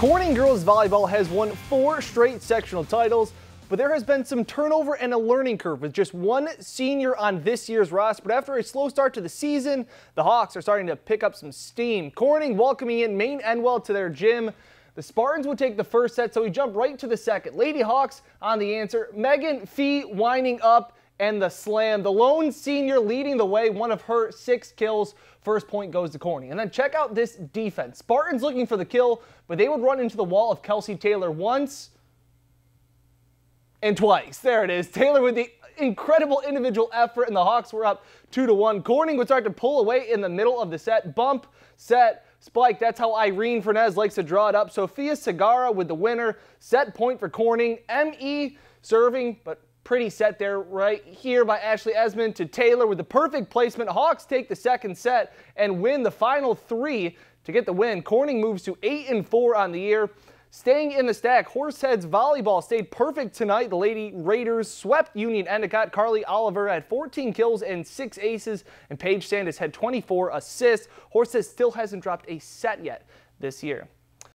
Corning girls volleyball has won four straight sectional titles, but there has been some turnover and a learning curve with just one senior on this year's roster. But after a slow start to the season, the Hawks are starting to pick up some steam. Corning welcoming in Maine Endwell to their gym. The Spartans would take the first set, so we jump right to the second. Lady Hawks on the answer. Megan Fee winding up and the slam. The lone senior leading the way, one of her six kills. First point goes to Corning. And then check out this defense. Spartans looking for the kill, but they would run into the wall of Kelsey Taylor once and twice. There it is. Taylor with the incredible individual effort, and the Hawks were up two to one. Corning would start to pull away in the middle of the set. Bump, set, spike. That's how Irene Fernez likes to draw it up. Sophia Segara with the winner. Set point for Corning. ME serving, but pretty set there right here by Ashley Esmond to Taylor with the perfect placement. Hawks take the second set and win the final three to get the win. Corning moves to 8 and 4 on the year. Staying in the stack, Horseheads volleyball stayed perfect tonight. The Lady Raiders swept Union Endicott. Carly Oliver had 14 kills and 6 aces, and Paige Sanders had 24 assists. Horseheads still hasn't dropped a set yet this year.